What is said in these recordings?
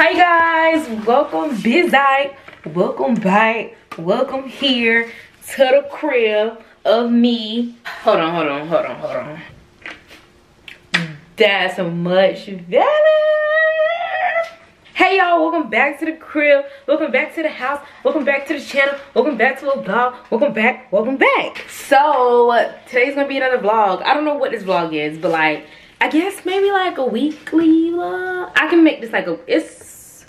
Hi guys, welcome Bizite, welcome back, welcome here to the crib of me. Hold on, hold on, hold on, hold on. That's so much better. Hey y'all, welcome back to the crib, welcome back to the house, welcome back to the channel, welcome back to a vlog, welcome back, welcome back. So, today's gonna be another vlog. I don't know what this vlog is, but like, I guess maybe like a weekly vlog. I can make this like a, it's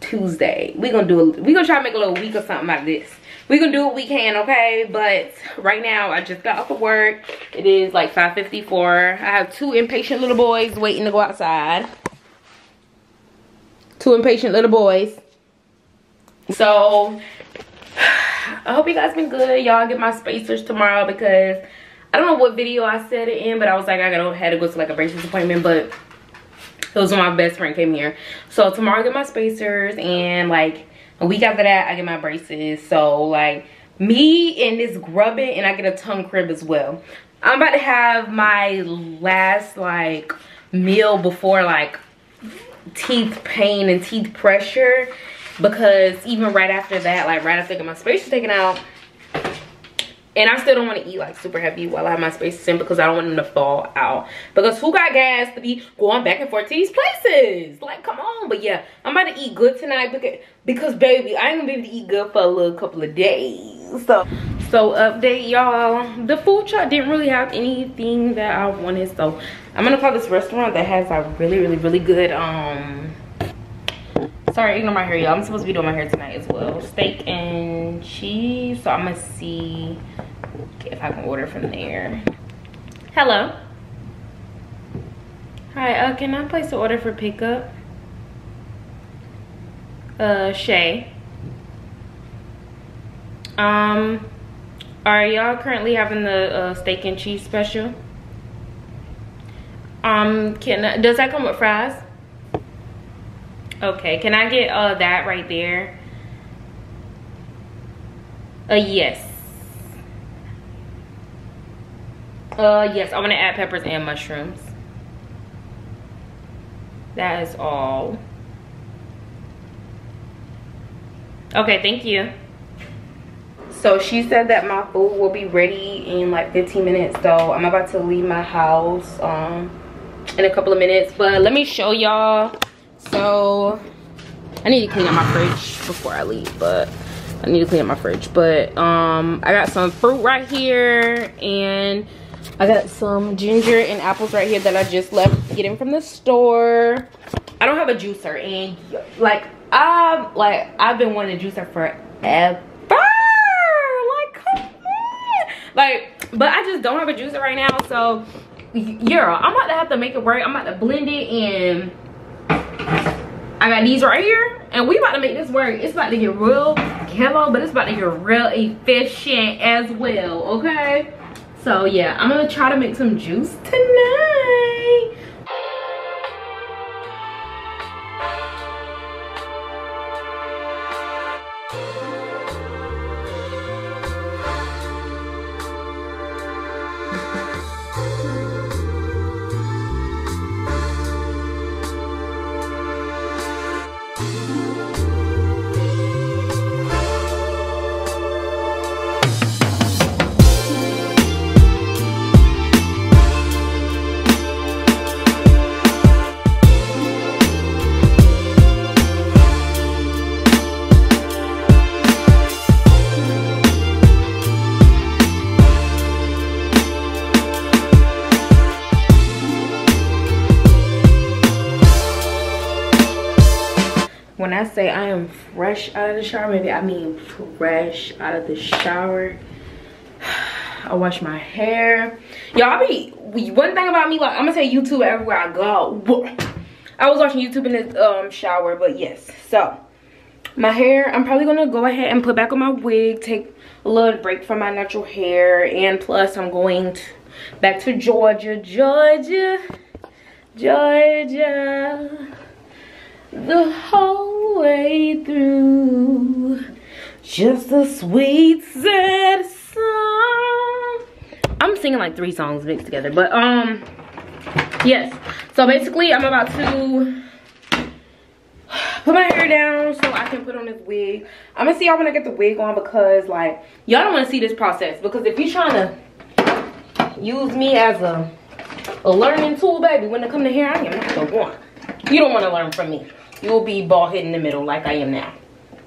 Tuesday. We gonna do a, we gonna try to make a little week or something like this. We gonna do what we can, okay? But right now, I just got off of work. It is like 5.54. I have two impatient little boys waiting to go outside. Two impatient little boys. So, I hope you guys been good. Y'all get my spacers tomorrow because I don't know what video I said it in, but I was like, I gotta had to go to like a braces appointment, but it was when my best friend came here. So tomorrow I get my spacers and like a week after that I get my braces. So like me and this grubbing and I get a tongue crib as well. I'm about to have my last like meal before like teeth pain and teeth pressure because even right after that like right after I get my spacers taken out and I still don't want to eat like super heavy while I have my spaces in because I don't want them to fall out. Because who got gas to be going back and forth to these places? Like, come on. But yeah, I'm about to eat good tonight because, because baby, I ain't gonna be able to eat good for a little couple of days. So, so update y'all. The food truck didn't really have anything that I wanted. So I'm gonna call this restaurant that has like really, really, really good, um, sorry ignore my hair y'all. I'm supposed to be doing my hair tonight as well. Steak and cheese. So i'm gonna see if i can order from there. Hello? Hi uh can i place an order for pickup? Uh shay. Um are y'all currently having the uh, steak and cheese special? Um can does that come with fries Okay, can I get uh that right there? Uh yes. Uh yes, I want to add peppers and mushrooms. That is all. Okay, thank you. So she said that my food will be ready in like 15 minutes. So I'm about to leave my house um in a couple of minutes. But let me show y'all so i need to clean up my fridge before i leave but i need to clean up my fridge. But um i got some fruit right here and i got some ginger and apples right here that i just left getting from the store. I don't have a juicer and like i've like i've been wanting a juicer forever. Like come on. Like but i just don't have a juicer right now so yeah i'm about to have to make it work. I'm about to blend it and I got these right here and we about to make this work. It's about to get real camo, but it's about to get real efficient as well, okay? So yeah, I'm gonna try to make some juice tonight. Fresh out of the shower, maybe I mean fresh out of the shower. I wash my hair. Y'all, be, one thing about me, like, I'm gonna say YouTube everywhere I go. I was watching YouTube in the um, shower, but yes. So, my hair, I'm probably gonna go ahead and put back on my wig, take a little break from my natural hair, and plus I'm going to, back to Georgia, Georgia, Georgia the whole way through. Just a sweet, sad song. I'm singing like three songs mixed together, but um, yes. So basically, I'm about to put my hair down so I can put on this wig. I'm gonna see y'all when I get the wig on because like y'all don't want to see this process because if you're trying to use me as a a learning tool, baby, when it come to hair, I am not the one. You don't want to learn from me. You will be bald head in the middle like I am now.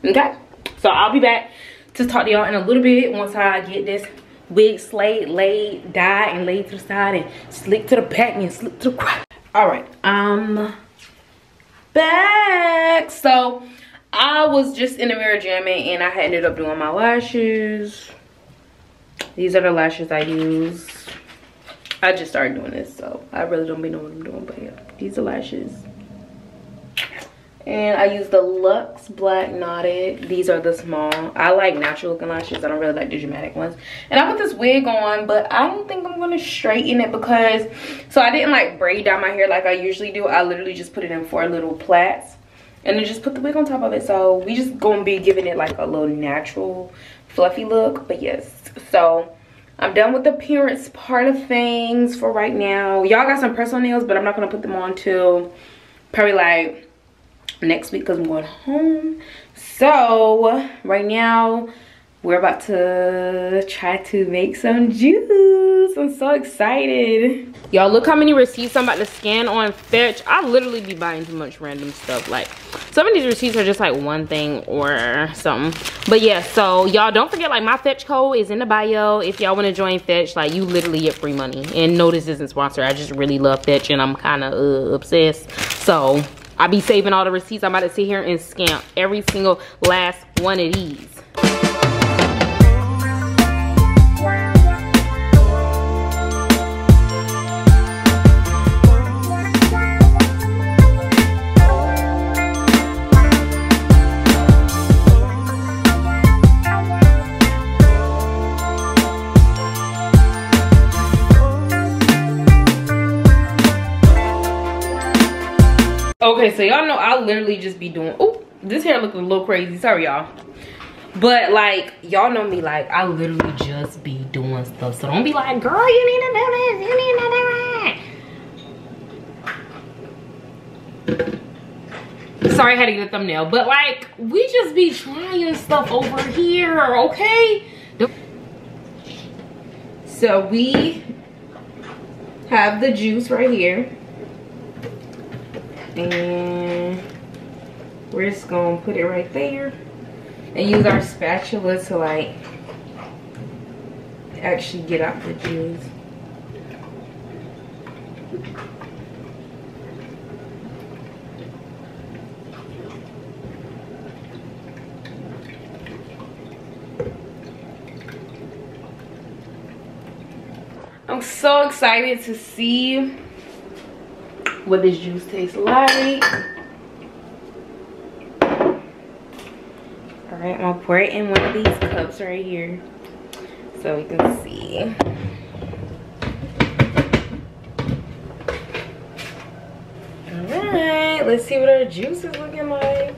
Okay? So I'll be back to talk to y'all in a little bit once I get this wig slayed, laid, dyed, and laid to the side and slick to the back and slick to the crotch. All right, um, back. So I was just in the mirror jamming and I had ended up doing my lashes. These are the lashes I use. I just started doing this, so I really don't be knowing what I'm doing, but yeah, these are lashes. And I use the Luxe Black Knotted. These are the small. I like natural looking lashes. I don't really like the dramatic ones. And I put this wig on, but I don't think I'm going to straighten it because... So I didn't like braid down my hair like I usually do. I literally just put it in four little plaits. And then just put the wig on top of it. So we just going to be giving it like a little natural fluffy look. But yes, so... I'm done with the appearance part of things for right now. Y'all got some press on nails, but I'm not going to put them on till probably like next week because I'm going home. So right now we're about to try to make some juice. I'm so excited. Y'all look how many receipts I'm about to scan on Fetch. I literally be buying too much random stuff. Like some of these receipts are just like one thing or something. But yeah, so y'all don't forget like my Fetch code is in the bio. If y'all want to join Fetch, like you literally get free money. And no, this isn't sponsored. I just really love Fetch and I'm kind of uh, obsessed. So I be saving all the receipts. I'm about to sit here and scan every single last one of these. So y'all know I literally just be doing, oh, this hair looking a little crazy. Sorry, y'all. But like, y'all know me, like, I literally just be doing stuff. So don't be like, girl, you need to do this, you need to do that. Sorry, I had to get a thumbnail. But like, we just be trying stuff over here, okay? So we have the juice right here and we're just gonna put it right there. And use our spatula to like actually get out the juice. I'm so excited to see what this juice tastes like. All right, I'm gonna pour it in one of these cups right here so we can see. All right, let's see what our juice is looking like.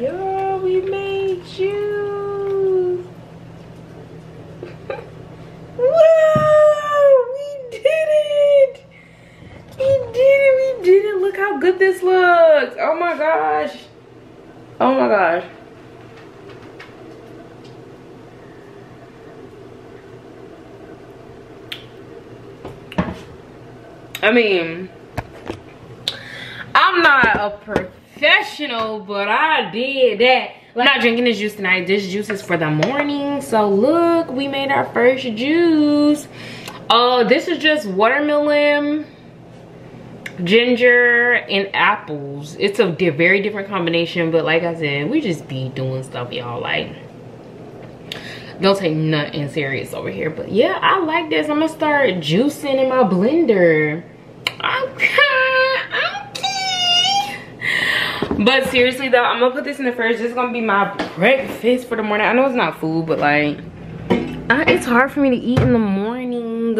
Yo, we made juice. good this looks. Oh my gosh. Oh my gosh. I mean, I'm not a professional, but I did that. We're not drinking this juice tonight. This juice is for the morning. So look, we made our first juice. Uh, this is just watermelon ginger and apples. It's a very different combination but like i said we just be doing stuff y'all. Like don't take nothing serious over here. But yeah i like this. I'm gonna start juicing in my blender. But seriously though i'm gonna put this in the fridge. This is gonna be my breakfast for the morning. I know it's not food but like I, it's hard for me to eat in the morning.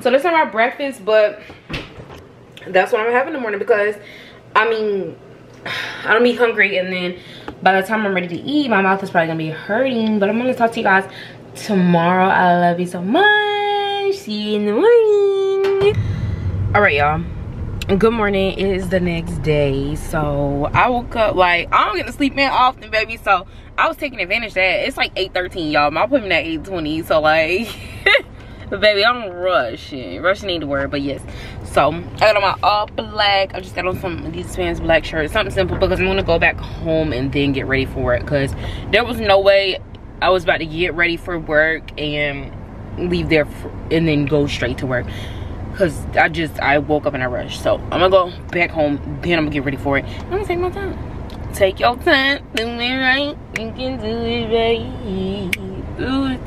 So this is my breakfast but that's what i'm having in the morning because i mean i don't be hungry and then by the time i'm ready to eat my mouth is probably gonna be hurting but i'm gonna talk to you guys tomorrow. I love you so much. See you in the morning. All right y'all. Good morning it is the next day. So i woke up like i don't get to sleep in often baby. So i was taking advantage of that. It's like 8 13 y'all. My appointment at 8 20 so like baby i'm rushing. Rushing ain't the word but yes so i got on my all black i just got on some of these fans black shirts something simple because i'm gonna go back home and then get ready for it because there was no way i was about to get ready for work and leave there for, and then go straight to work because I just I woke up in a rush. So I'm gonna go back home, then I'm gonna get ready for it. I'm gonna take my time. Take your time, do it right. You can do it right.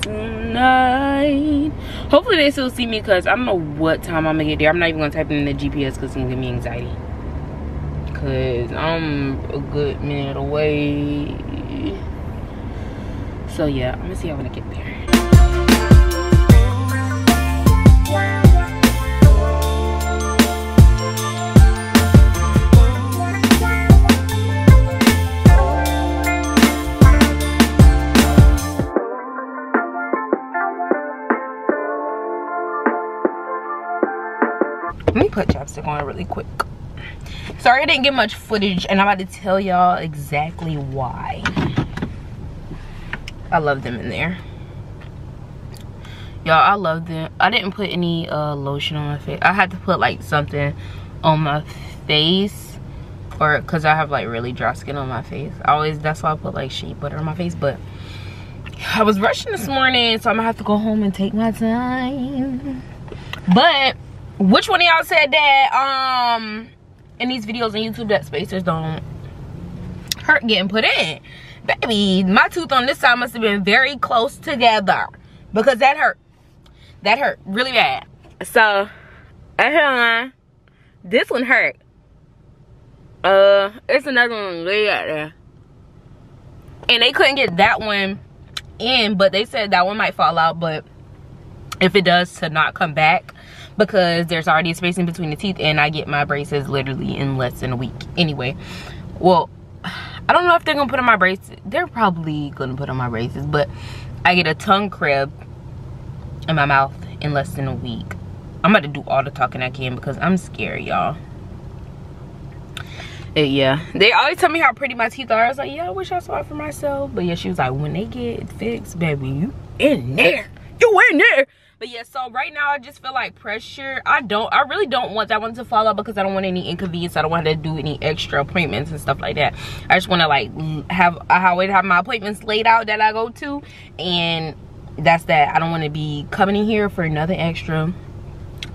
Tonight. Hopefully they still see me because I don't know what time I'm gonna get there. I'm not even gonna type in the GPS because it's gonna give me anxiety. Cause I'm a good minute away. So yeah, I'm gonna see how when I get there. Let me put chapstick on really quick. Sorry i didn't get much footage and i'm about to tell y'all exactly why. I love them in there. Y'all i love them. I didn't put any uh lotion on my face. I had to put like something on my face or because i have like really dry skin on my face. I always that's why i put like shea butter on my face but i was rushing this morning so i'm gonna have to go home and take my time. But which one of y'all said that um in these videos on youtube that spacers don't hurt getting put in? Baby my tooth on this side must have been very close together because that hurt. That hurt really bad. So uh huh, this one hurt. Uh it's another one way out there. And they couldn't get that one in but they said that one might fall out but if it does to not come back because there's already a spacing between the teeth and I get my braces literally in less than a week. Anyway well I don't know if they're gonna put on my braces. They're probably gonna put on my braces but I get a tongue crib in my mouth in less than a week. I'm about to do all the talking I can because I'm scared y'all. Yeah they always tell me how pretty my teeth are. I was like yeah i wish i saw it for myself. But yeah she was like when they get fixed baby you in there. You in there but yeah so right now i just feel like pressure i don't i really don't want that one to fall out because i don't want any inconvenience. I don't want to do any extra appointments and stuff like that. I just want to like have i would have my appointments laid out that i go to and that's that. I don't want to be coming in here for nothing extra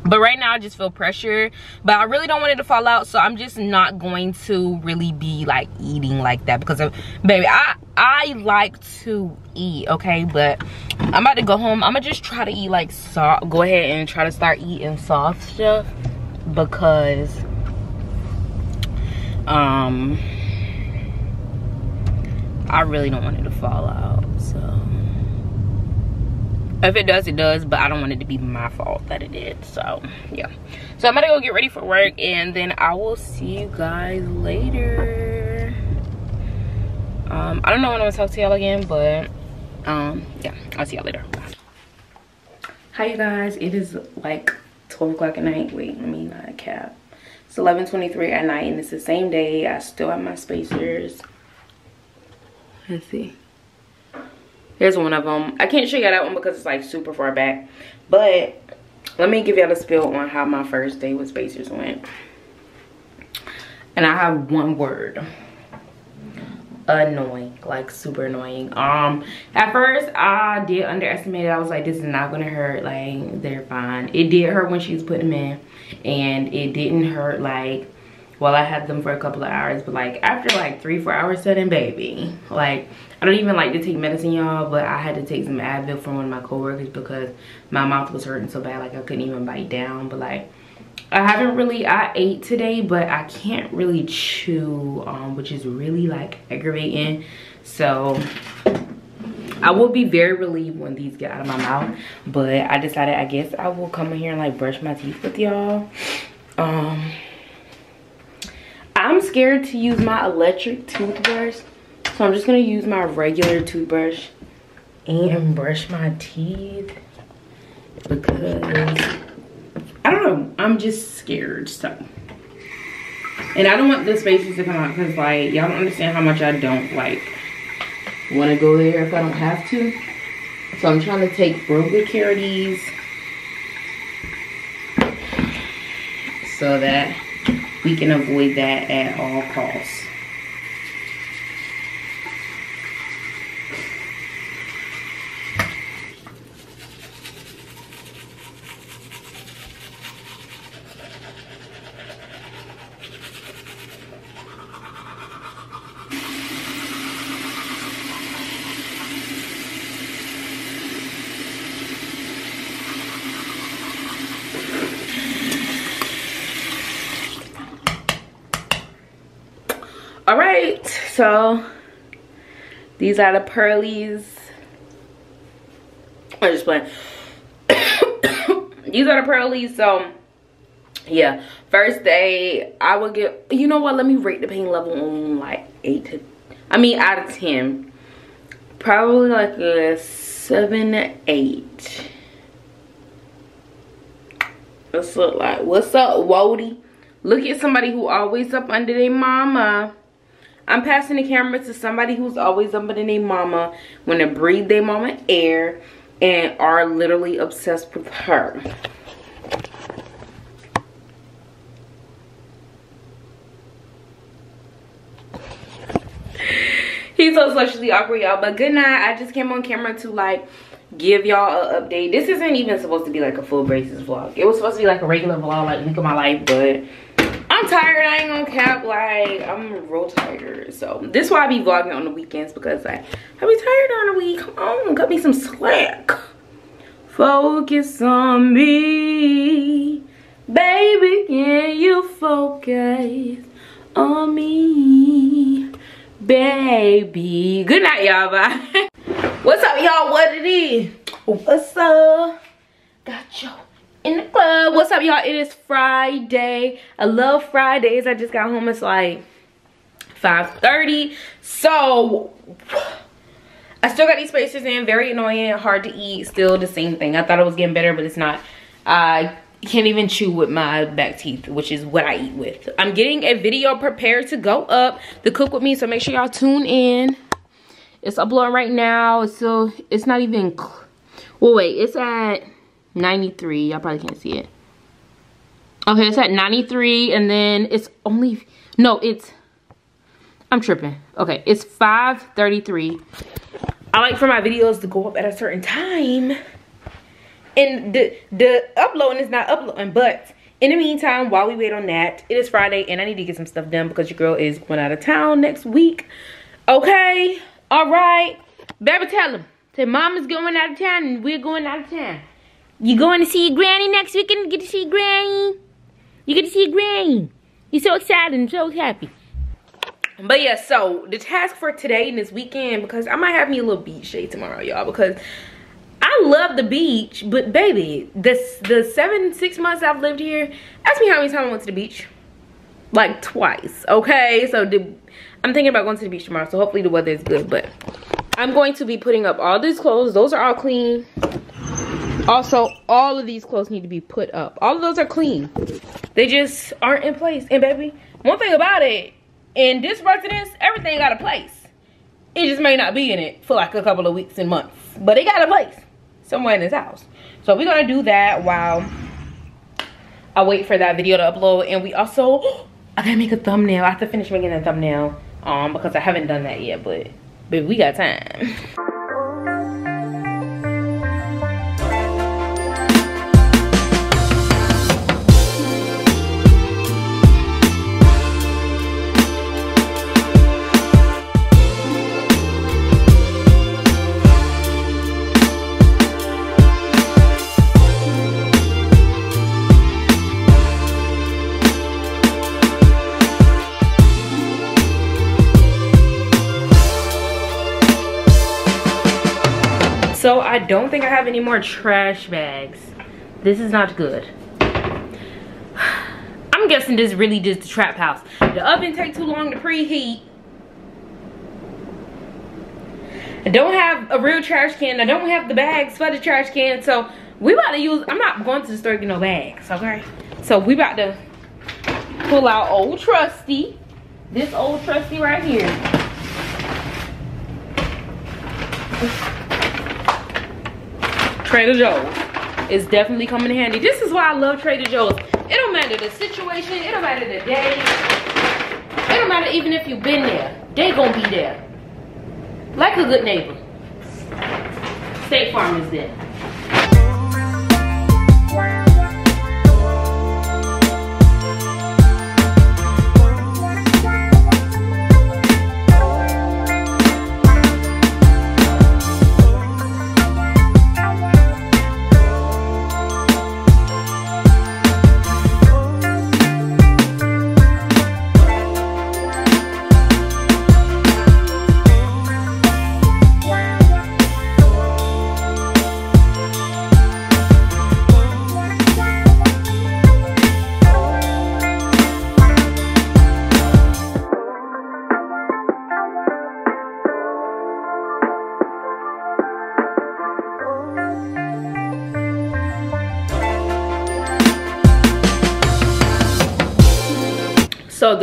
but right now i just feel pressure but i really don't want it to fall out so i'm just not going to really be like eating like that because of, baby i i like to eat okay? But i'm about to go home. I'm gonna just try to eat like soft go ahead and try to start eating soft stuff because um i really don't want it to fall out so if it does it does but i don't want it to be my fault that it did so yeah. So i'm gonna go get ready for work and then i will see you guys later. Um i don't know when i'm gonna talk to y'all again but um yeah i'll see y'all later. Hi you guys. It is like 12 o'clock at night. Wait let me not cap it's 11:23 at night and it's the same day i still have my spacers. Let's see Here's one of them. I can't show you that one because it's like super far back. But let me give y'all a spill on how my first day with spacers went. And I have one word. Annoying. Like super annoying. Um, At first, I did underestimate it. I was like, this is not going to hurt. Like, they're fine. It did hurt when she was putting them in. And it didn't hurt like well i had them for a couple of hours but like after like three four hours setting baby like i don't even like to take medicine y'all but i had to take some advil from one of my coworkers because my mouth was hurting so bad like i couldn't even bite down but like i haven't really i ate today but i can't really chew um which is really like aggravating so I will be very relieved when these get out of my mouth, but I decided I guess I will come in here and like brush my teeth with y'all. Um, I'm scared to use my electric toothbrush. So I'm just to use my regular toothbrush and brush my teeth. Because, I don't know, I'm just scared. So, And I don't want the spaces to come out because like y'all don't understand how much I don't like want to go there if I don't have to. So I'm trying to take real care of these so that we can avoid that at all costs. All right so these are the pearlies i'm just playing these are the pearlies so yeah. First day i would get you know what let me rate the pain level on like eight to i mean out of ten. Probably like a seven eight. Let's look like what's up Wody? look at somebody who always up under their mama I'm passing the camera to somebody who's always up their mama, want to breathe their mama air, and are literally obsessed with her. He's so socially awkward, y'all. But good night. I just came on camera to like give y'all an update. This isn't even supposed to be like a full braces vlog. It was supposed to be like a regular vlog, like week of my life, but I'm tired. I ain't gonna cap. Like, I'm real tired. So, this is why I be vlogging on the weekends because I, I be tired on the week. Come on, cut me some slack. Focus on me. Baby, can you focus on me? Baby. Good night, y'all. Bye. What's up, y'all? What it is? What's up? Got your in the club. What's up, y'all? It is Friday. I love Fridays. I just got home. It's like 5.30. So, I still got these spaces in. Very annoying. Hard to eat. Still the same thing. I thought it was getting better, but it's not. I can't even chew with my back teeth, which is what I eat with. I'm getting a video prepared to go up to cook with me. So, make sure y'all tune in. It's uploading right now. It's still, it's not even, well, wait. It's at 93 y'all probably can't see it. Okay it's at 93 and then it's only no it's i'm tripping. Okay it's 533 i like for my videos to go up at a certain time. And the the uploading is not uploading but in the meantime while we wait on that it is friday and i need to get some stuff done because your girl is going out of town next week. Okay? All right. Baby tell him say mom is going out of town and we're going out of town you going to see Granny next weekend? Get to see Granny? You get to see Granny. You're so excited and so happy. But yeah, so the task for today and this weekend, because I might have me a little beach day tomorrow, y'all, because I love the beach, but baby, this the seven, six months I've lived here, ask me how many times I went to the beach. Like twice, okay? So the, I'm thinking about going to the beach tomorrow, so hopefully the weather is good, but I'm going to be putting up all these clothes. Those are all clean. Also, all of these clothes need to be put up. All of those are clean. They just aren't in place. And baby, one thing about it, in this residence, everything got a place. It just may not be in it for like a couple of weeks and months. But it got a place somewhere in this house. So we're gonna do that while I wait for that video to upload. And we also, I gotta make a thumbnail. I have to finish making a thumbnail um, because I haven't done that yet. But, but we got time. Don't think I have any more trash bags. This is not good. I'm guessing this really just the trap house. The oven take too long to preheat. I don't have a real trash can. I don't have the bags for the trash can. So we about to use, I'm not going to the store to get no bags, okay? So we about to pull out old trusty. This old trusty right here. Trader Joe's is definitely coming in handy. This is why I love Trader Joe's. It don't matter the situation, it don't matter the day. It don't matter even if you've been there. They gonna be there. Like a good neighbor. State Farm is there.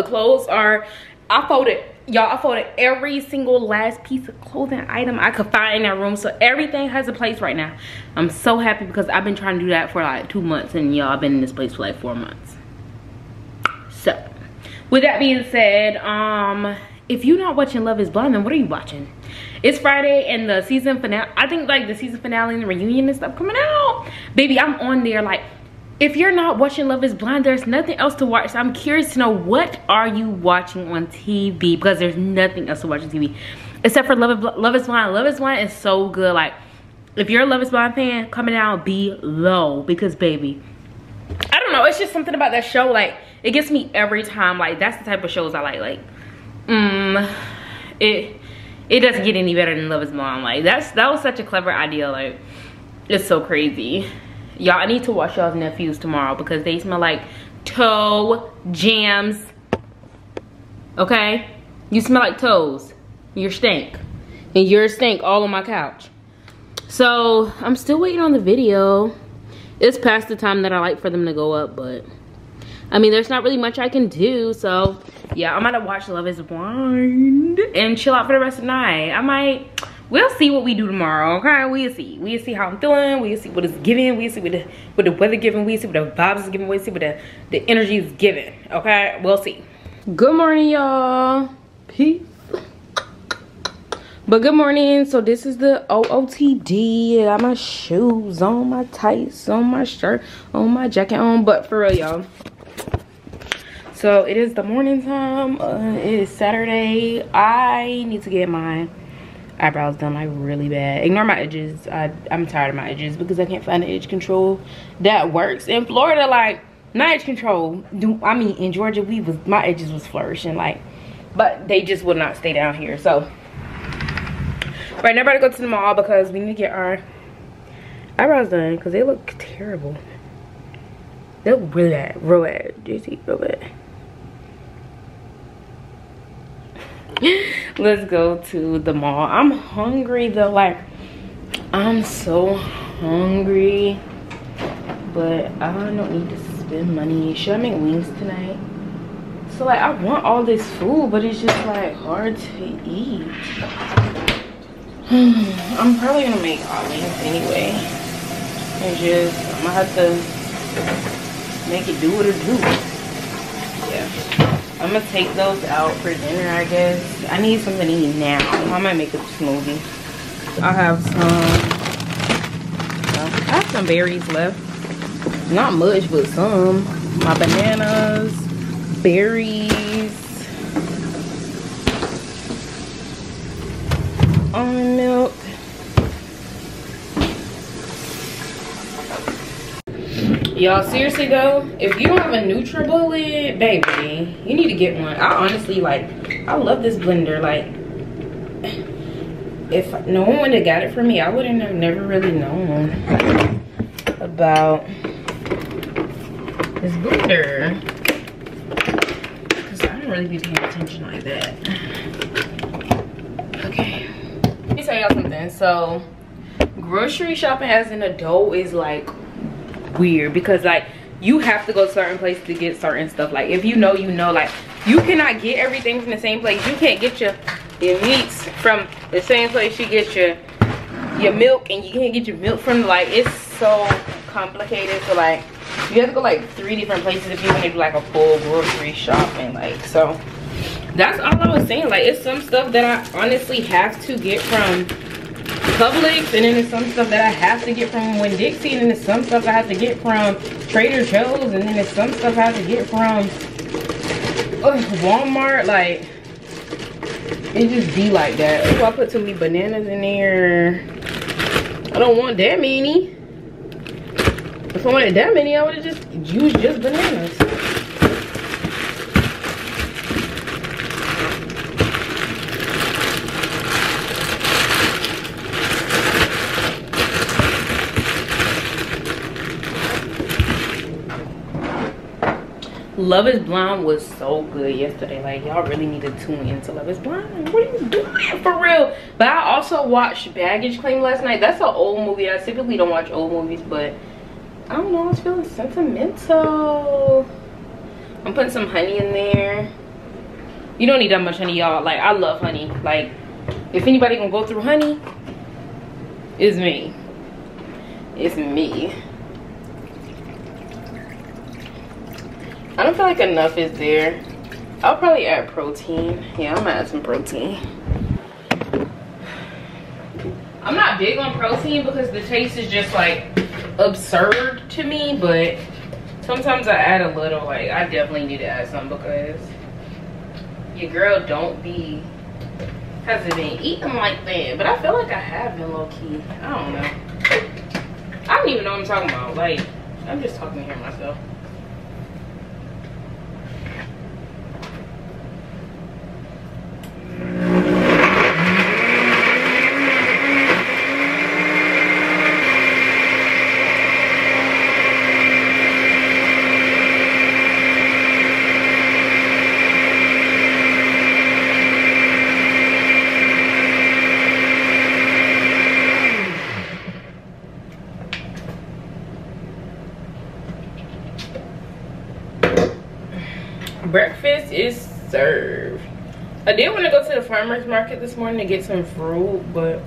Clothes are, I folded, y'all, I folded every single last piece of clothing item I could find in that room. So everything has a place right now. I'm so happy because I've been trying to do that for like two months and y'all been in this place for like four months. So with that being said, um, if you're not watching Love is Blind, then what are you watching? It's Friday and the season finale, I think like the season finale and the reunion and stuff coming out. Baby, I'm on there like if you're not watching Love is Blind, there's nothing else to watch. So I'm curious to know what are you watching on TV because there's nothing else to watch on TV except for Love is, Love is Blind. Love is Blind is so good. Like, if you're a Love is Blind fan, comment down below because, baby, I don't know. It's just something about that show. Like, it gets me every time. Like, that's the type of shows I like. Like, mm, it it doesn't get any better than Love is Blind. Like, that's that was such a clever idea. Like, it's so crazy y'all i need to wash y'all's nephews tomorrow because they smell like toe jams. Okay? You smell like toes. You're stink. And you're stink all on my couch. So i'm still waiting on the video. It's past the time that i like for them to go up but i mean there's not really much i can do so yeah i'm gonna watch love is blind and chill out for the rest of the night. I might we'll see what we do tomorrow okay? We'll see. We'll see how i'm feeling. We'll see what it's giving. We'll see what the what the weather giving. We'll see what the vibes is giving. We'll see what the the energy is giving okay? We'll see. Good morning y'all. Peace. But good morning. So this is the ootd I got my shoes on my tights on my shirt on my jacket on. But for real y'all. So it is the morning time. Uh, it is saturday. I need to get my eyebrows done like really bad. Ignore my edges. I, i'm tired of my edges because i can't find an edge control that works in florida. Like my edge control. Do i mean in georgia we was my edges was flourishing like but they just would not stay down here. So right now about to go to the mall because we need to get our eyebrows done because they look terrible. They look really bad. Real bad. You see real bad let's go to the mall. I'm hungry though. Like i'm so hungry but i don't need to spend money. Should i make wings tonight? So like i want all this food but it's just like hard to eat. I'm probably gonna make wings anyway. And just i'm gonna have to make it do what it do yeah I'm gonna take those out for dinner, I guess. I need something to eat now. I might make a smoothie. I have some, I have some berries left. Not much, but some. My bananas, berries, almond milk. Y'all, seriously though, if you don't have a NutriBullet, baby, you need to get one. I honestly, like, I love this blender. Like, if no one would have got it for me, I wouldn't have never really known about this blender. Because I don't really be paying attention like that. Okay. Let me tell y'all something. So, grocery shopping as an adult is like weird because like you have to go certain places to get certain stuff. Like if you know you know. Like you cannot get everything from the same place. You can't get your your meats from the same place you get your your milk and you can't get your milk from like it's so complicated so like you have to go like three different places if you want to do like a full grocery shopping like so. That's all i was saying. Like it's some stuff that i honestly have to get from Publix and then there's some stuff that I have to get from Winn-Dixie and then there's some stuff I have to get from Trader Joe's and then there's some stuff I have to get from uh, Walmart like it just be like that. Oh, I put too many bananas in there. I don't want that many. If I wanted that many, I would have just used just bananas. Love is Blind was so good yesterday. Like y'all really need to tune into Love is Blind. What are you doing for real? But I also watched Baggage Claim last night. That's an old movie. I typically don't watch old movies, but I don't know. I was feeling sentimental. I'm putting some honey in there. You don't need that much honey, y'all. Like I love honey. Like if anybody gonna go through honey, it's me. It's me. I don't feel like enough is there. I'll probably add protein. Yeah, I'm gonna add some protein. I'm not big on protein because the taste is just like absurd to me, but sometimes I add a little. Like, I definitely need to add some because your girl don't be, hasn't been eating like that. But I feel like I have been low key. I don't know. I don't even know what I'm talking about. Like, I'm just talking to myself. breakfast is served i did want to go to the farmers market this morning to get some fruit but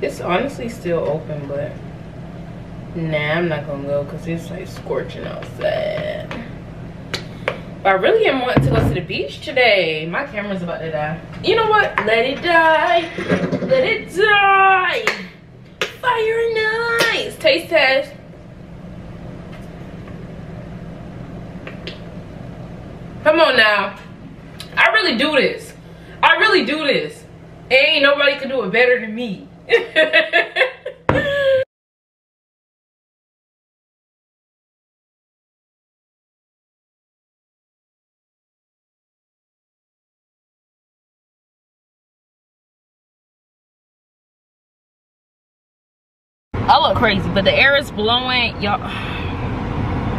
it's honestly still open but nah i'm not gonna go because it's like scorching outside. But i really am wanting to go to the beach today. My camera's about to die. You know what? Let it die. Let it die. Fire and ice. Taste test. Come on now. I really do this. I really do this. Ain't nobody can do it better than me. I look crazy, but the air is blowing. Y'all.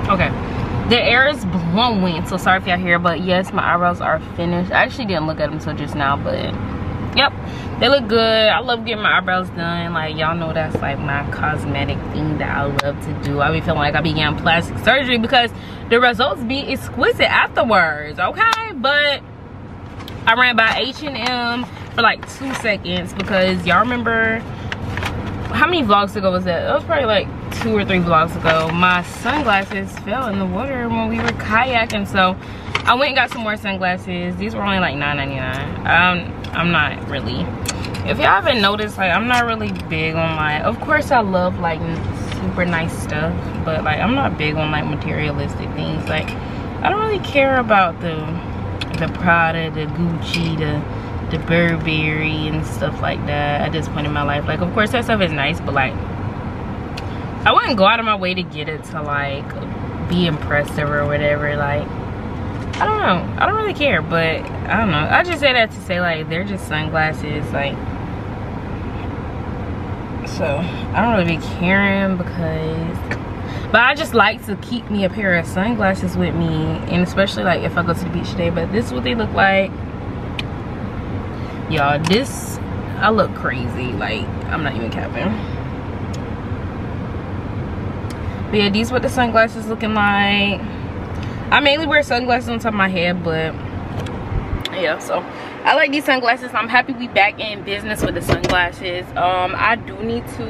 Okay the air is blowing so sorry if y'all hear but yes my eyebrows are finished. I actually didn't look at them until just now but yep they look good. I love getting my eyebrows done. Like y'all know that's like my cosmetic thing that i love to do. I be feeling like i began plastic surgery because the results be exquisite afterwards okay? But i ran by h&m for like two seconds because y'all remember how many vlogs ago was that? It was probably like two or three vlogs ago. My sunglasses fell in the water when we were kayaking. So I went and got some more sunglasses. These were only like $9.99. Um, I'm not really, if y'all haven't noticed, like I'm not really big on like, of course I love like super nice stuff. But like I'm not big on like materialistic things. Like I don't really care about the, the Prada, the Gucci, the the Burberry and stuff like that at this point in my life. Like, of course, that stuff is nice, but like, I wouldn't go out of my way to get it to like be impressive or whatever. Like, I don't know. I don't really care, but I don't know. I just say that to say like they're just sunglasses. Like, so I don't really be caring because. But I just like to keep me a pair of sunglasses with me, and especially like if I go to the beach today. But this is what they look like y'all this i look crazy like i'm not even capping but yeah these what the sunglasses looking like. I mainly wear sunglasses on top of my head but yeah so i like these sunglasses. I'm happy we back in business with the sunglasses. Um i do need to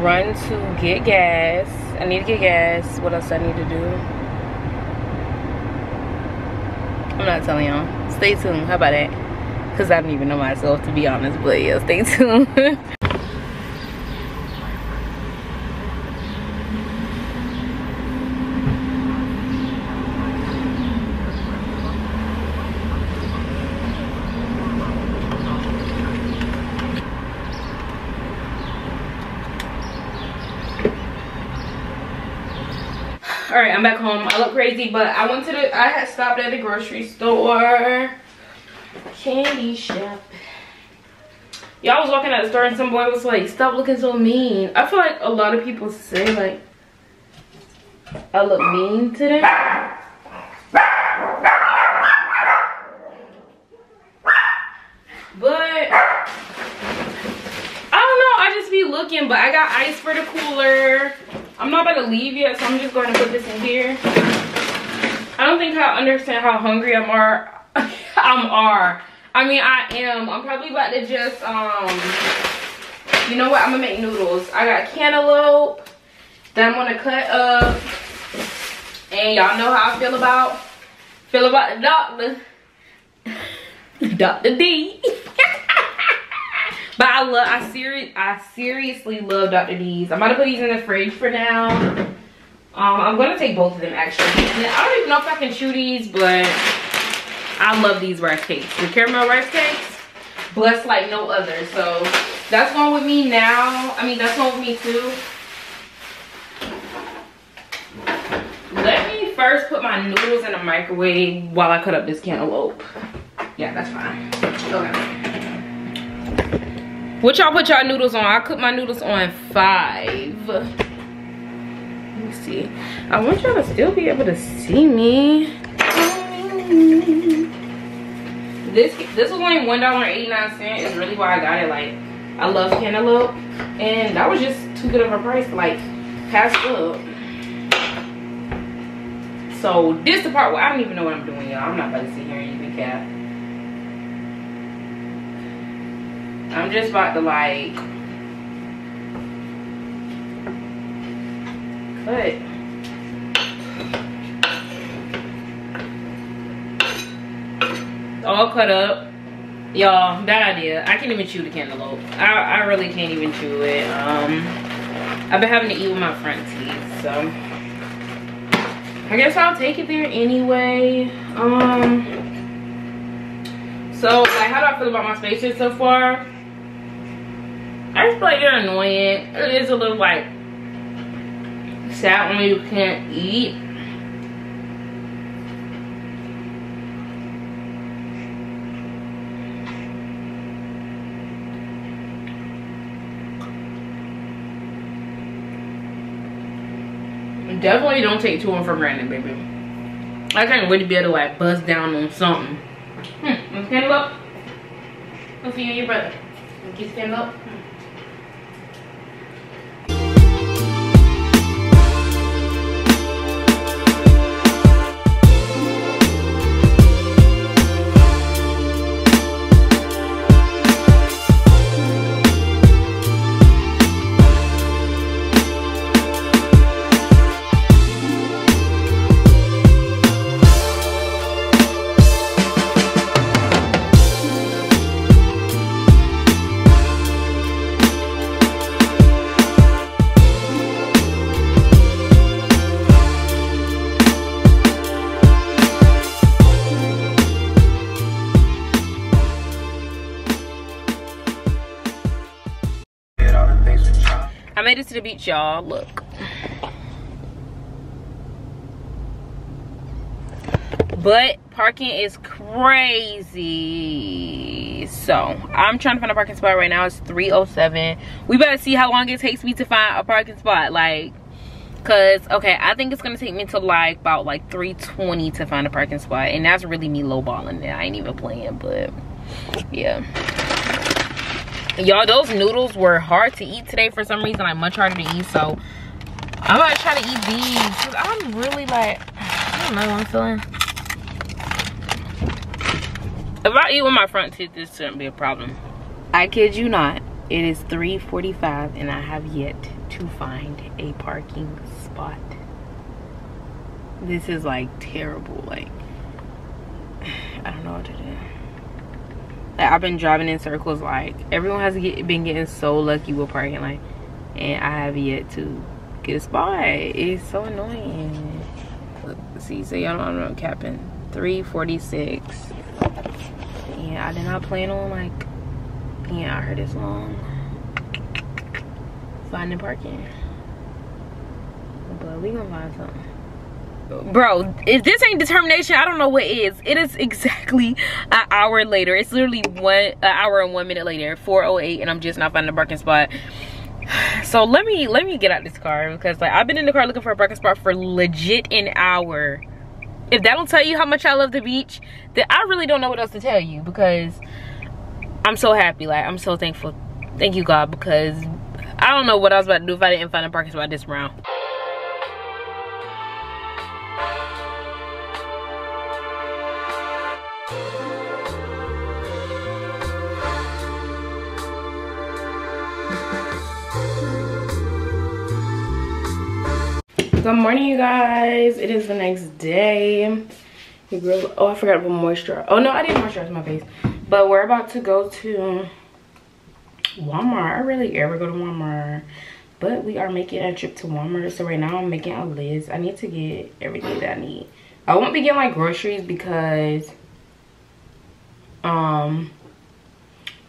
run to get gas. I need to get gas. What else i need to do? I'm not telling y'all. Stay tuned. How about that? Because i don't even know myself to be honest but yeah stay tuned all right i'm back home. I look crazy but i went to the i had stopped at the grocery store. Candy shop. Y'all was walking out the store and some boy was like stop looking so mean. I feel like a lot of people say like i look mean today but i just be looking but i got ice for the cooler I'm not about to leave yet, so I'm just going to put this in here. I don't think I understand how hungry I'm are. I'm are. I mean, I am. I'm probably about to just, um, you know what? I'm gonna make noodles. I got cantaloupe that I'm gonna cut up. And y'all know how I feel about, feel about the doctor. Dr. D. But I love, I serious, I seriously love Dr. D's. I'm about to put these in the fridge for now. Um, I'm gonna take both of them actually. I don't even know if I can chew these, but I love these rice cakes. The caramel rice cakes, blessed like no other. So that's going with me now. I mean, that's going with me too. Let me first put my noodles in the microwave while I cut up this cantaloupe. Yeah, that's fine. Okay. What y'all put y'all noodles on? I cook my noodles on five. Let me see. I want y'all to still be able to see me. This this was only one dollar eighty nine cent. Is really why I got it. Like I love cantaloupe, and that was just too good of a price. Like pass up. So this the part where I don't even know what I'm doing, y'all. I'm not about to sit here and even cap. I'm just about to like cut. All cut up. Y'all, bad idea. I can't even chew the cantaloupe. I, I really can't even chew it. Um, I've been having to eat with my front teeth, so I guess I'll take it there anyway. Um, so like, how do I feel about my spacers so far? I just feel like you're annoying. It is a little like sad when you can't eat. Definitely don't take two for granted, baby. I can't wait to be able to like buzz down on something. Hmm, stand up. Let's see you and your brother. Can you stand up? To the beach, y'all. Look. But parking is crazy. So, I'm trying to find a parking spot right now. It's 307. We better see how long it takes me to find a parking spot. Like, because, okay, I think it's to take me to like about like 320 to find a parking spot. And that's really me lowballing it. I ain't even playing, but yeah y'all those noodles were hard to eat today for some reason i'm much harder to eat so I'm gonna try to eat these I'm really like, I don't know what I'm feeling. If I eat with my front teeth, this shouldn't be a problem. I kid you not. It is 3.45 and I have yet to find a parking spot. This is like terrible. Like, I don't know what to do. Like, I've been driving in circles. Like, everyone has get, been getting so lucky with parking. Like, and I have yet to get a spot. It's so annoying. Look, see, so y'all know I'm capping. 346. Yeah, I did not plan on like being out here this long. Finding parking. But we gonna find something. Bro, if this ain't determination, I don't know what is. It is exactly an hour later. It's literally one an hour and one minute later, 408, and I'm just not finding a parking spot. So let me let me get out this car because like i've been in the car looking for a parking spot for legit an hour. If that don't tell you how much i love the beach then i really don't know what else to tell you because i'm so happy. Like i'm so thankful. Thank you god because i don't know what i was about to do if i didn't find a parking spot this round good morning you guys. It is the next day. Oh i forgot put moisturize oh no i didn't moisturize my face. But we're about to go to walmart. I really ever go to walmart but we are making a trip to walmart. So right now i'm making a list. I need to get everything that i need. I won't be getting like groceries because um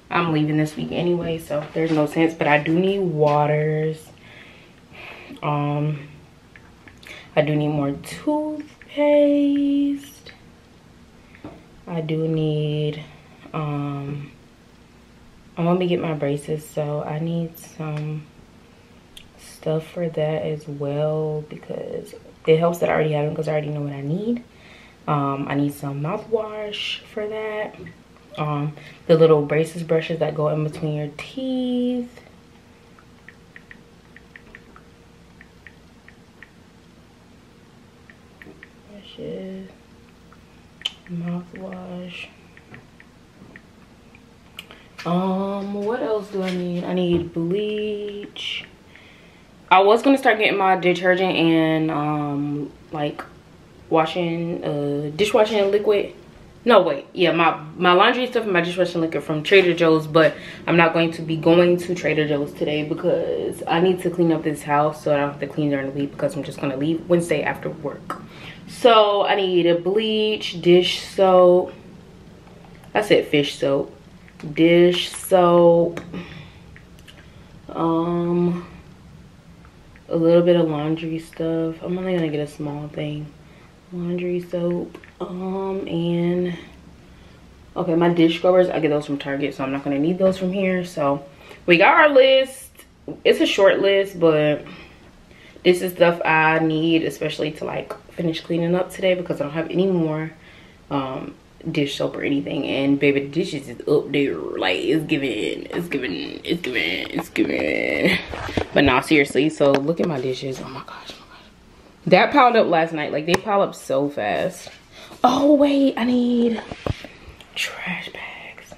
i'm leaving this week anyway so there's no sense. But i do need waters. Um I do need more toothpaste. I do need, um, I'm gonna be getting my braces, so I need some stuff for that as well because it helps that I already have them because I already know what I need. Um, I need some mouthwash for that. Um, the little braces brushes that go in between your teeth. brushes, mouthwash. Um, what else do I need? I need bleach. I was gonna start getting my detergent and um like washing uh dishwashing liquid. No wait yeah my my laundry stuff and my dishwashing liquid from trader joe's but i'm not going to be going to trader joe's today because i need to clean up this house so i don't have to clean during the week because i'm just going to leave wednesday after work. So i need a bleach dish soap. I said fish soap. Dish soap. Um a little bit of laundry stuff. I'm only gonna get a small thing. Laundry soap um and okay my dish scrubbers i get those from target so i'm not to need those from here. So we got our list it's a short list but this is stuff i need especially to like finish cleaning up today because i don't have any more. Um dish soap or anything and baby dishes is up there like it's giving it's giving it's giving it's giving but now seriously so look at my dishes oh my gosh that piled up last night. Like, they pile up so fast. Oh, wait. I need trash bags.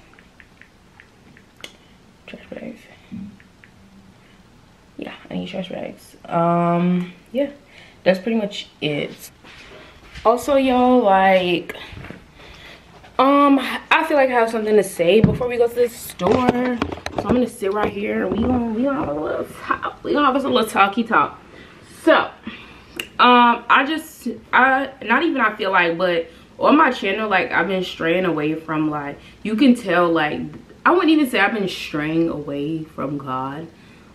Trash bags. Yeah, I need trash bags. Um, yeah. That's pretty much it. Also, y'all, like... Um, I feel like I have something to say before we go to the store. So I'm gonna sit right here. and We gonna we gonna have a little talk. We gonna have us a little talky talk. So um i just i not even i feel like but on my channel like i've been straying away from like you can tell like i wouldn't even say i've been straying away from god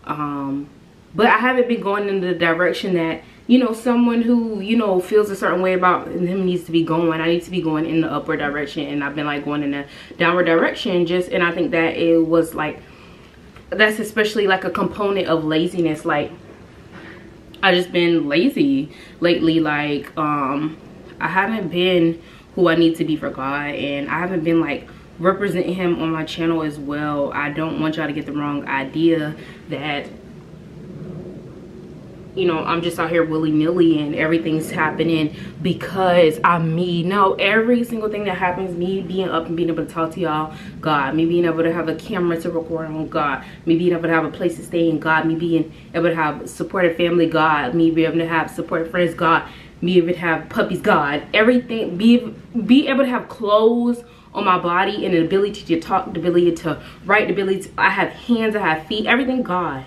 um but i haven't been going in the direction that you know someone who you know feels a certain way about him needs to be going i need to be going in the upward direction and i've been like going in a downward direction just and i think that it was like that's especially like a component of laziness like I just been lazy lately. Like, um, I haven't been who I need to be for God. And I haven't been like representing him on my channel as well. I don't want y'all to get the wrong idea that you know i'm just out here willy-nilly and everything's happening because i'm me. No every single thing that happens me being up and being able to talk to y'all god me being able to have a camera to record on god me being able to have a place to stay in god me being able to have supportive family god me being able to have supportive friends god me able to have puppies god everything be be able to have clothes on my body and the ability to talk the ability to write the ability to, i have hands i have feet everything god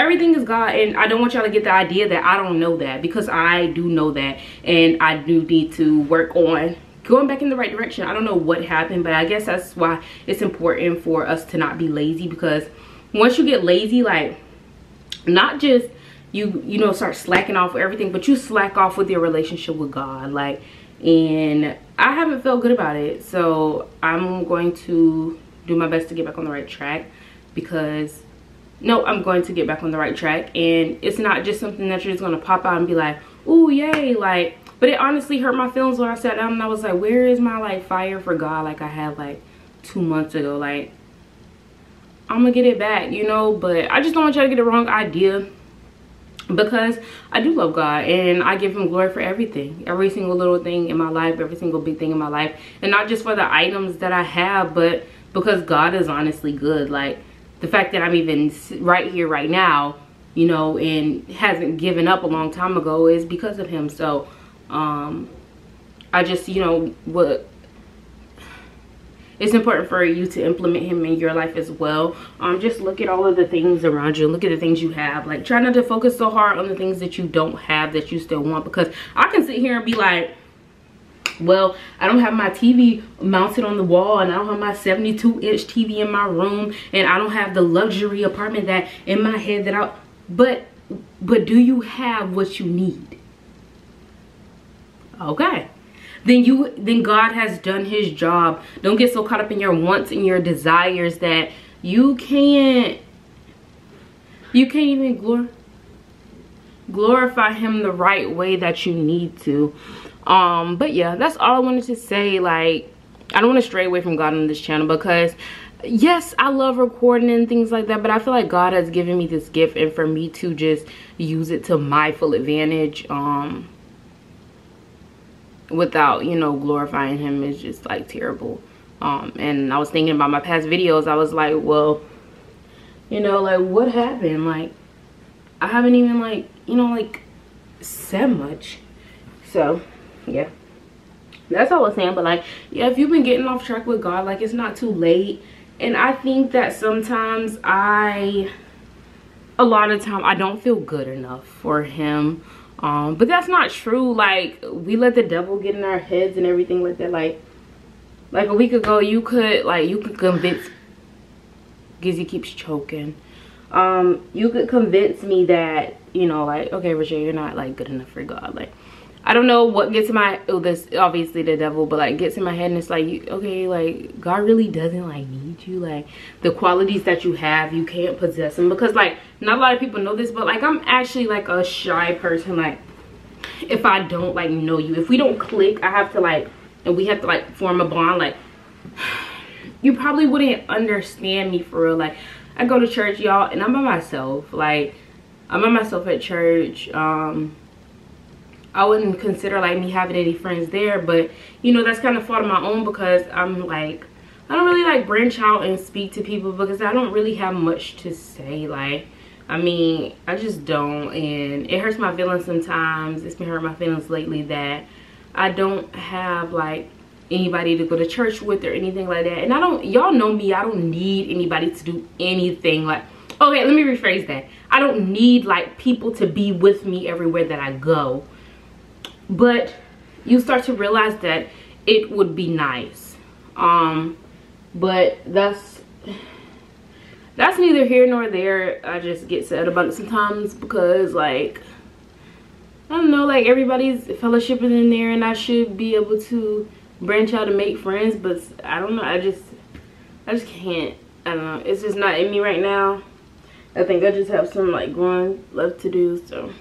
everything is god and i don't want y'all to get the idea that i don't know that because i do know that and i do need to work on going back in the right direction. I don't know what happened but i guess that's why it's important for us to not be lazy because once you get lazy like not just you you know start slacking off with everything but you slack off with your relationship with god like and i haven't felt good about it so i'm going to do my best to get back on the right track because no i'm going to get back on the right track. And it's not just something that you're just going to pop out and be like oh yay like but it honestly hurt my feelings when i sat down and i was like where is my like fire for god like i had like two months ago? Like i'm gonna get it back you know but i just don't want y'all to get the wrong idea because I do love God and I give him glory for everything every single little thing in my life every single big thing in my life. And not just for the items that I have but because God is honestly good like the fact that I'm even right here right now you know and hasn't given up a long time ago is because of him. So um I just you know what it's important for you to implement him in your life as well. Um just look at all of the things around you. Look at the things you have. Like try not to focus so hard on the things that you don't have that you still want because i can sit here and be like well i don't have my tv mounted on the wall and i don't have my 72 inch tv in my room and i don't have the luxury apartment that in my head that i but but do you have what you need? Okay. Then you then god has done his job. Don't get so caught up in your wants and your desires that you can't you can't even glor glorify him the right way that you need to um but yeah that's all i wanted to say like i don't want to stray away from god on this channel because yes i love recording and things like that but i feel like god has given me this gift and for me to just use it to my full advantage um without you know glorifying him is just like terrible. Um and i was thinking about my past videos. I was like well you know like what happened? Like i haven't even like you know like said much. So yeah. That's all i'm saying but like yeah if you've been getting off track with god like it's not too late. And i think that sometimes i a lot of time i don't feel good enough for him. Um but that's not true. Like we let the devil get in our heads and everything like that. Like like a week ago you could like you could convince Gizzy keeps choking. Um you could convince me that you know like okay Richard you're not like good enough for God. Like I don't know what gets in my oh this obviously the devil but like gets in my head and it's like okay like God really doesn't like need you. Like the qualities that you have you can't possess them. Because like not a lot of people know this but like I'm actually like a shy person. Like if I don't like know you if we don't click I have to like and we have to like form a bond like you probably wouldn't understand me for real. Like I go to church y'all and I'm by myself. Like I'm by myself at church um I wouldn't consider like me having any friends there but you know that's kind of fault of my own because I'm like I don't really like branch out and speak to people because I don't really have much to say like I mean I just don't and it hurts my feelings sometimes. It's been hurting my feelings lately that I don't have like anybody to go to church with or anything like that and I don't y'all know me I don't need anybody to do anything like okay let me rephrase that. I don't need like people to be with me everywhere that I go but you start to realize that it would be nice. Um but that's that's neither here nor there. I just get sad about it sometimes because like i don't know like everybody's fellowshipping in there and i should be able to branch out and make friends but i don't know i just i just can't. I don't know it's just not in me right now. I think i just have some like growing left to do so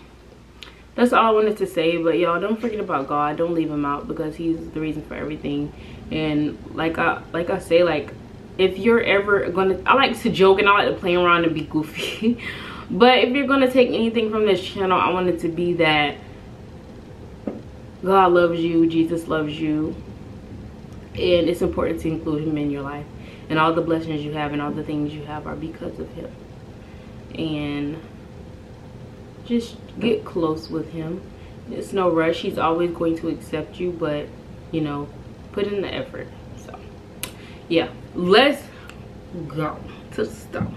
that's all i wanted to say but y'all don't forget about god. Don't leave him out because he's the reason for everything. And like i like i say like if you're ever gonna i like to joke and i like to play around and be goofy. But if you're gonna take anything from this channel i want it to be that god loves you jesus loves you and it's important to include him in your life. And all the blessings you have and all the things you have are because of him. And just get close with him. It's no rush. He's always going to accept you but you know put in the effort. So yeah. Let's go to the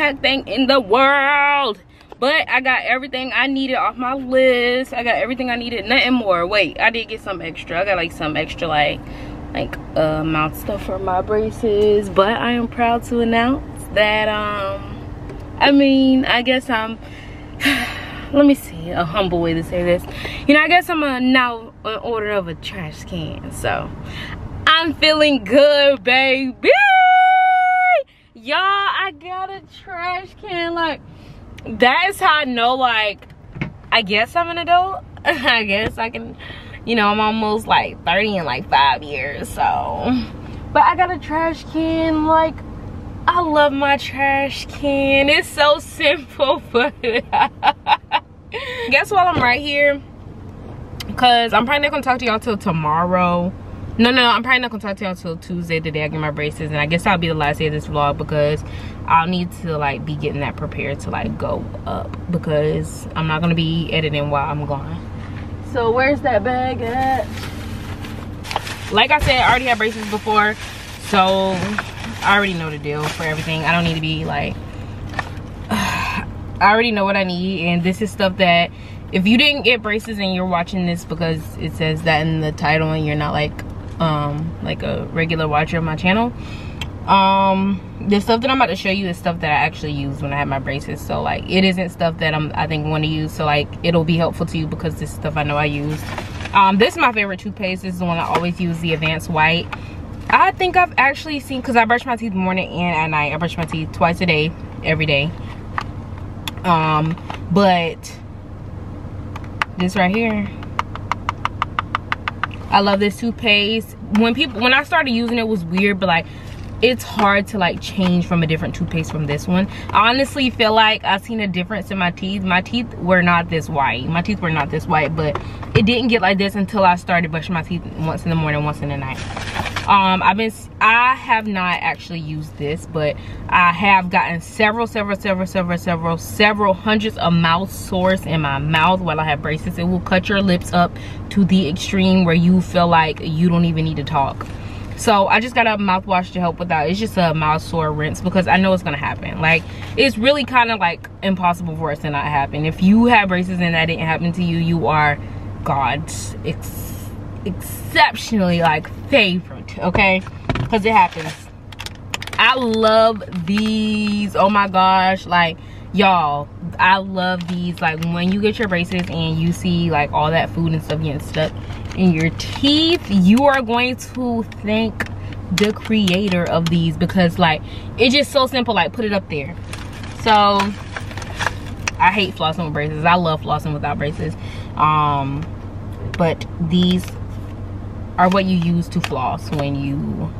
packed thing in the world. But i got everything i needed off my list. I got everything i needed. Nothing more. Wait i did get some extra. I got like some extra like like uh stuff for my braces. But i am proud to announce that um i mean i guess i'm let me see a humble way to say this. You know i guess i'm a now an order of a trash can. So i'm feeling good baby y'all i got a trash can like that is how i know like i guess i'm an adult. I guess i can you know i'm almost like 30 in like five years so. But i got a trash can like i love my trash can. It's so simple but guess what? I'm right here because i'm probably not gonna talk to y'all till tomorrow no no i'm probably not gonna talk to y'all until tuesday the day i get my braces and i guess that'll be the last day of this vlog because i'll need to like be getting that prepared to like go up because i'm not gonna be editing while i'm gone. So where's that bag at? Like i said i already had braces before so i already know the deal for everything. I don't need to be like i already know what i need and this is stuff that if you didn't get braces and you're watching this because it says that in the title and you're not like um like a regular watcher of my channel. Um the stuff that i'm about to show you is stuff that i actually use when i have my braces. So like it isn't stuff that i'm i think want to use. So like it'll be helpful to you because this stuff i know i use. Um this is my favorite toothpaste. This is the one i always use the advanced white. I think i've actually seen because i brush my teeth morning and at night. I brush my teeth twice a day every day. Um but this right here I love this toothpaste. When people when I started using it, it was weird, but like it's hard to like change from a different toothpaste from this one. I honestly feel like I've seen a difference in my teeth. My teeth were not this white. My teeth were not this white, but it didn't get like this until I started brushing my teeth once in the morning, once in the night. Um, I've been, I have not actually used this, but I have gotten several, several, several, several, several, several hundreds of mouth sores in my mouth while I have braces. It will cut your lips up to the extreme where you feel like you don't even need to talk. So i just got a mouthwash to help with that. It's just a mouth sore rinse because i know it's gonna happen. Like it's really kind of like impossible for it to not happen. If you have braces and that didn't happen to you you are god's exceptionally like favorite okay? Because it happens. I love these. Oh my gosh. Like y'all i love these. Like when you get your braces and you see like all that food and stuff getting stuck in your teeth you are going to thank the creator of these because like it's just so simple. Like put it up there. So i hate flossing with braces. I love flossing without braces. Um but these are what you use to floss when you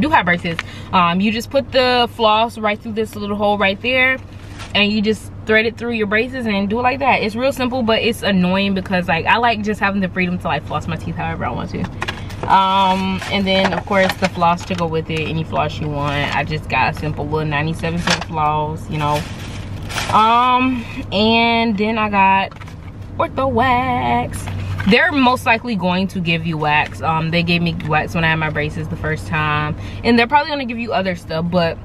do have braces. Um you just put the floss right through this little hole right there and you just thread it through your braces and do it like that. It's real simple but it's annoying because like i like just having the freedom to like floss my teeth however i want to. Um and then of course the floss to go with it any floss you want. I just got a simple little 97 cent floss you know. Um and then i got ortho wax they're most likely going to give you wax. Um they gave me wax when i had my braces the first time. And they're probably going to give you other stuff but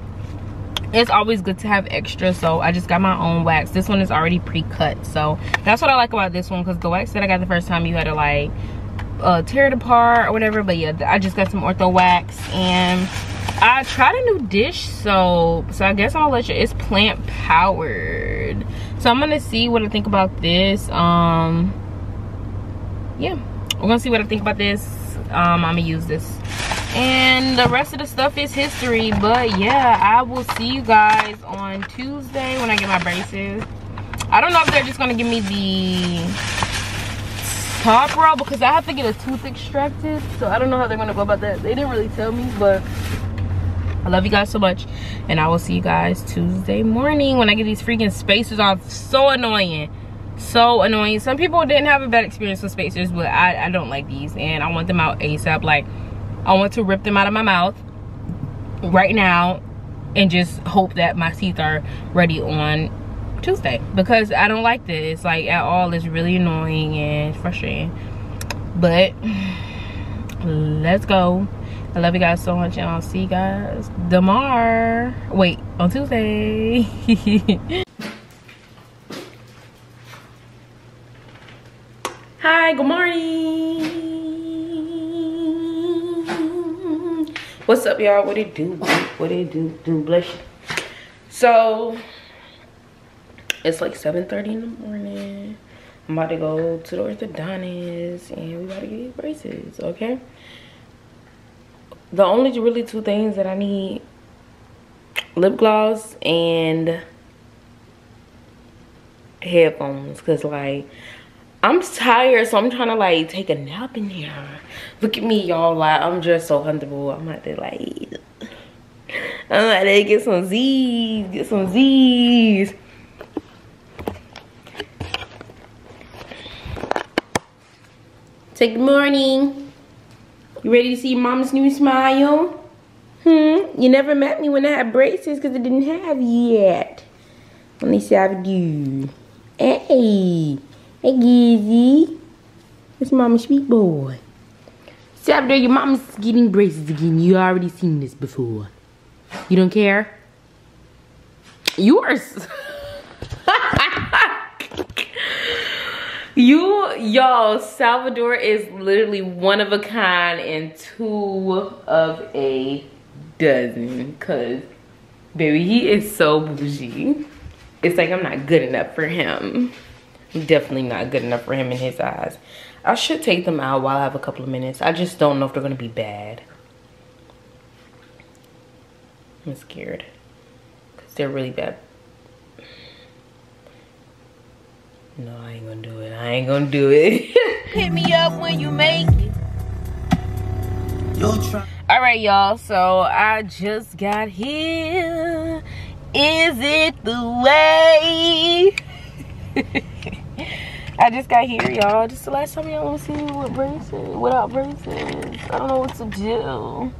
it's always good to have extra. So i just got my own wax. This one is already pre-cut. So that's what i like about this one because the wax that i got the first time you had to like uh, tear it apart or whatever. But yeah i just got some ortho wax. And i tried a new dish. So so i guess gonna let you it's plant powered so i'm gonna see what i think about this. Um yeah. We're gonna see what i think about this. Um i'm gonna use this. And the rest of the stuff is history but yeah i will see you guys on tuesday when i get my braces. I don't know if they're just gonna give me the top row because i have to get a tooth extracted so i don't know how they're gonna go about that. They didn't really tell me but i love you guys so much and i will see you guys tuesday morning when i get these freaking spacers off. So annoying so annoying. Some people didn't have a bad experience with spacers but i i don't like these and i want them out asap like I want to rip them out of my mouth right now and just hope that my teeth are ready on Tuesday because I don't like this like at all. It's really annoying and frustrating. But let's go. I love you guys so much and I'll see you guys tomorrow. Wait on Tuesday good morning. What's up y'all? What it do? What it do? Do bless you. So it's like 7 30 in the morning. I'm about to go to the orthodontist and we about to get braces okay? The only really two things that i need lip gloss and headphones because like I'm tired, so I'm trying to like take a nap in here. Look at me, y'all. Like I'm just so comfortable. I'm about to like, I'm about to get some Z's, get some Z's. Say good morning. You ready to see mom's new smile? Hmm. You never met me when I had braces because I didn't have yet. Let me see how I do. Hey. Hey, Gizzy. It's Mama Sweet Boy. Saturday, your mom's getting braces again. You already seen this before. You don't care? Yours. you, y'all, Salvador is literally one of a kind and two of a dozen. Cause, baby, he is so bougie. It's like I'm not good enough for him definitely not good enough for him in his eyes. I should take them out while I have a couple of minutes. I just don't know if they're going to be bad. I'm scared. Because they're really bad. No, I ain't going to do it. I ain't going to do it. Hit me up when you make it. All right, y'all. So I just got here. Is it the way? I just got here, y'all. Just the last time y'all want to see me with braces, without braces. I don't know what to do.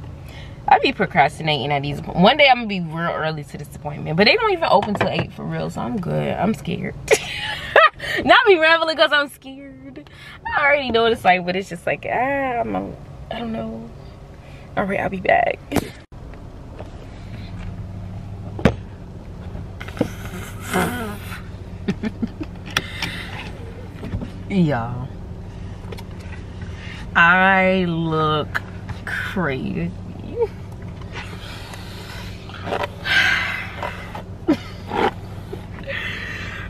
I be procrastinating at these. One day I'm gonna be real early to this appointment, but they don't even open till eight for real, so I'm good. I'm scared. Not be rambling because I'm scared. I already know what it's like, but it's just like ah, I'm, a, I don't know. All right, I'll be back. y'all i look crazy.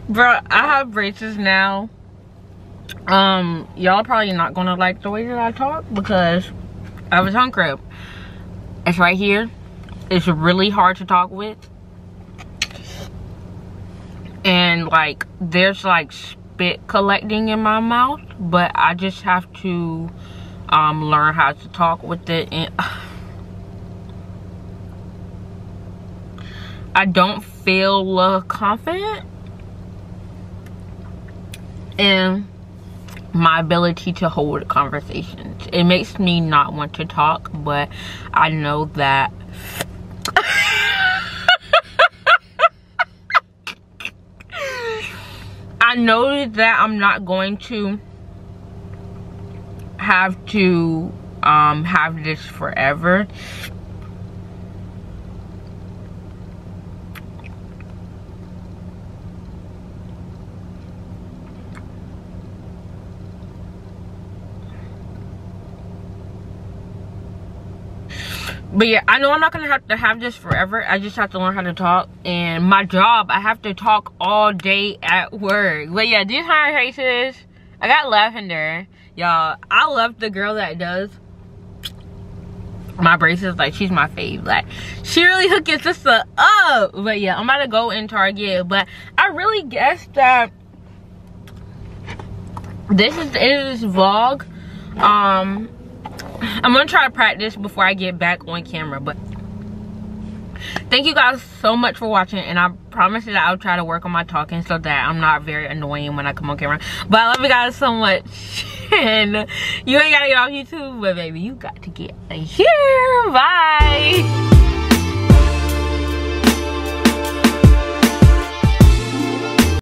Bro i have braces now. Um y'all probably not gonna like the way that i talk because i have a tongue cramp it's right here. It's really hard to talk with. And like there's like spit collecting in my mouth but i just have to um, learn how to talk with it and i don't feel uh, confident. In my ability to hold conversations. It makes me not want to talk but i know that I know that I'm not going to have to um, have this forever. But yeah i know i'm not gonna have to have this forever. I just have to learn how to talk. And my job i have to talk all day at work. But yeah these highlights i got lavender. Y'all i love the girl that does my braces. Like she's my fave. Like she really your sister up. But yeah i'm about to go in target. But i really guess that this is this vlog. Um i'm gonna try to practice before i get back on camera but thank you guys so much for watching and i promise that i'll try to work on my talking so that i'm not very annoying when i come on camera. But i love you guys so much and you ain't gotta get off youtube but baby you got to get here. Bye